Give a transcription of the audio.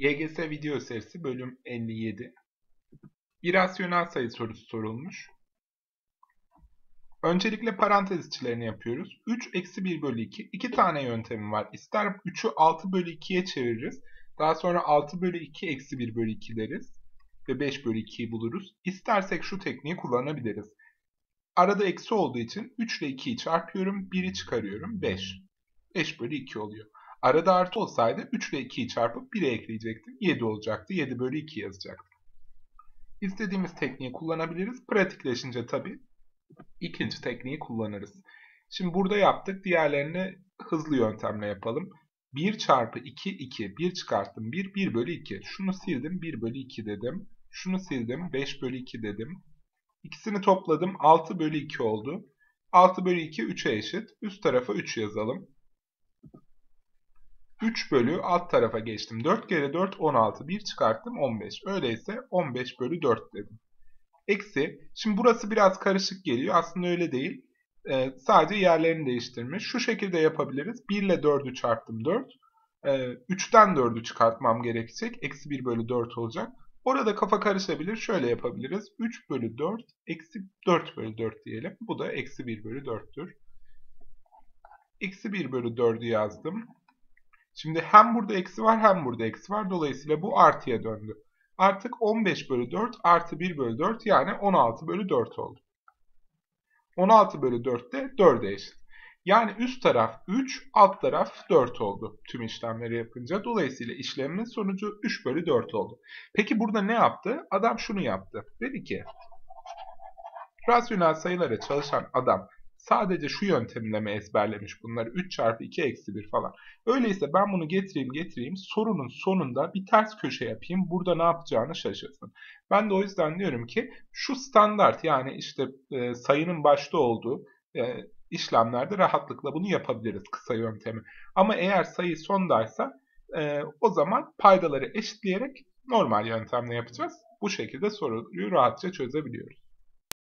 YGS video serisi bölüm 57. İrasyonel sayı sorusu sorulmuş. Öncelikle parantez içlerini yapıyoruz. 3 eksi 1 bölü 2. 2 tane yöntemi var. İster 3'ü 6 bölü 2'ye çeviririz. Daha sonra 6 bölü 2 eksi 1 bölü 2 deriz. Ve 5 bölü 2'yi buluruz. İstersek şu tekniği kullanabiliriz. Arada eksi olduğu için 3 ile 2'yi çarpıyorum. 1'i çıkarıyorum. 5. 5 bölü 2 oluyor. Arada artı olsaydı 3 ile 2'yi çarpıp 1'e ekleyecektim. 7 olacaktı. 7 bölü 2 yazacaktım. İstediğimiz tekniği kullanabiliriz. Pratikleşince tabii ikinci tekniği kullanırız. Şimdi burada yaptık. Diğerlerini hızlı yöntemle yapalım. 1 çarpı 2, 2. 1 çıkarttım. 1, 1 bölü 2. Şunu sildim. 1 bölü 2 dedim. Şunu sildim. 5 bölü 2 dedim. İkisini topladım. 6 bölü 2 oldu. 6 bölü 2 3'e eşit. Üst tarafa 3 yazalım. 3 bölü alt tarafa geçtim. 4 kere 4 16. 1 çıkarttım 15. Öyleyse 15 bölü 4 dedim. Eksi. Şimdi burası biraz karışık geliyor. Aslında öyle değil. Ee, sadece yerlerini değiştirmiş. Şu şekilde yapabiliriz. 1 ile 4'ü çarptım 4. Ee, 3'ten 4'ü çıkartmam gerekecek. Eksi 1 bölü 4 olacak. Orada kafa karışabilir. Şöyle yapabiliriz. 3 bölü 4 eksi 4 bölü 4 diyelim. Bu da eksi 1 bölü 4'tür. Eksi 1 bölü 4'ü yazdım. Şimdi hem burada eksi var hem burada eksi var. Dolayısıyla bu artıya döndü. Artık 15 bölü 4 artı 1 bölü 4 yani 16 bölü 4 oldu. 16 bölü 4 de 4'e eşit. Yani üst taraf 3, alt taraf 4 oldu tüm işlemleri yapınca. Dolayısıyla işlemin sonucu 3 bölü 4 oldu. Peki burada ne yaptı? Adam şunu yaptı. Dedi ki, rasyonel sayılara çalışan adam sadece şu yöntemle mi ezberlemiş bunları 3 çarpı 2 eksi 1 falan. Öyleyse ben bunu getireyim getireyim sorunun sonunda bir ters köşe yapayım burada ne yapacağını şaşırsın. Ben de o yüzden diyorum ki şu standart yani işte e, sayının başta olduğu e, işlemlerde rahatlıkla bunu yapabiliriz kısa yöntemi. Ama eğer sayı sondaysa e, o zaman paydaları eşitleyerek normal yöntemle yapacağız. Bu şekilde soruyu rahatça çözebiliyoruz.